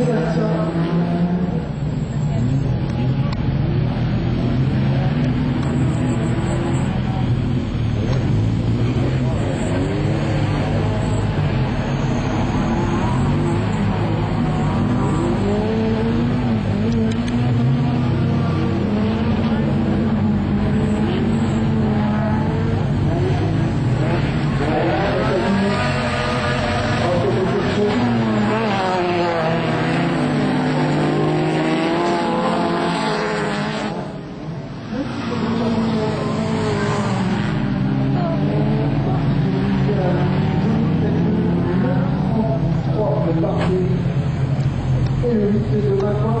Thank you. De parler et le lycée de Macron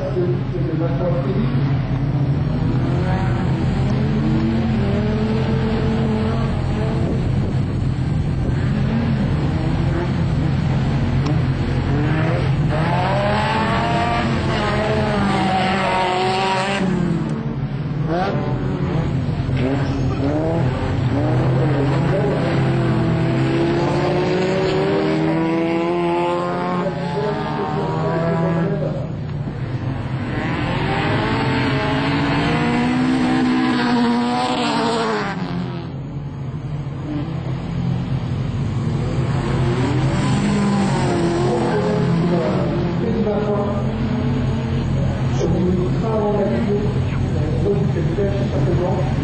Thank you. Gracias.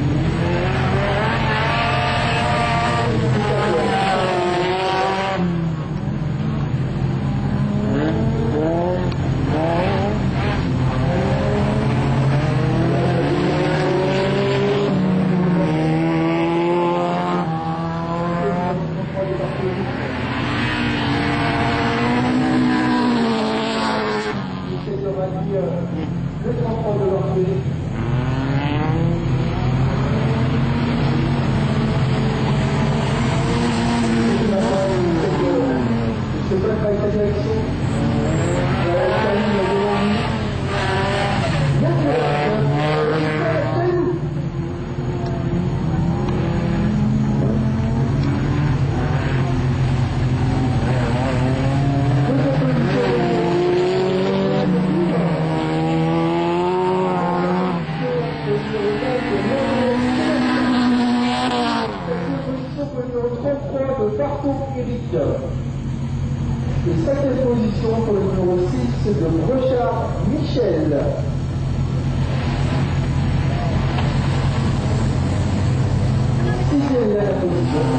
Félix. Et cinquième position pour le numéro 6 de Brochard Michel. Sixième position.